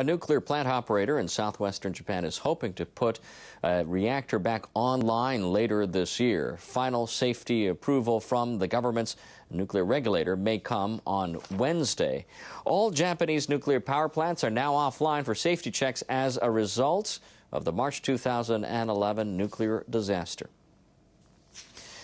A nuclear plant operator in southwestern Japan is hoping to put a reactor back online later this year. Final safety approval from the government's nuclear regulator may come on Wednesday. All Japanese nuclear power plants are now offline for safety checks as a result of the March 2011 nuclear disaster.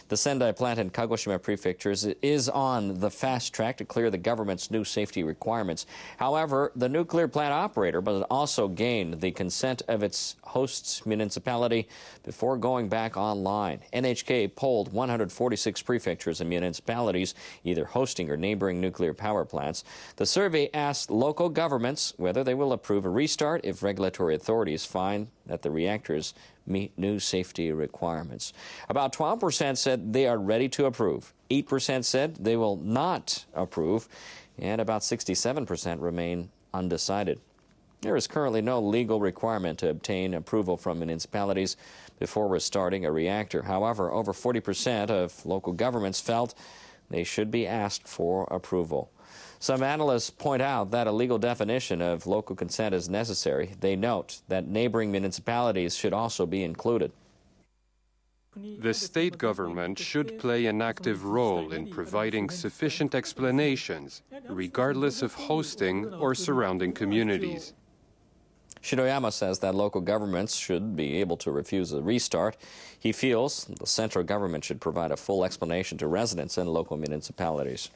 The Sendai plant in Kagoshima Prefecture is on the fast track to clear the government's new safety requirements. However, the nuclear plant operator must also gain the consent of its host's municipality before going back online. NHK polled 146 prefectures and municipalities either hosting or neighboring nuclear power plants. The survey asked local governments whether they will approve a restart if regulatory authorities find that the reactors meet new safety requirements. About 12% said they are ready to approve. 8% said they will not approve, and about 67% remain undecided. There is currently no legal requirement to obtain approval from municipalities before restarting a reactor. However, over 40% of local governments felt they should be asked for approval. Some analysts point out that a legal definition of local consent is necessary. They note that neighboring municipalities should also be included. The state government should play an active role in providing sufficient explanations, regardless of hosting or surrounding communities. Shiroyama says that local governments should be able to refuse a restart. He feels the central government should provide a full explanation to residents and local municipalities.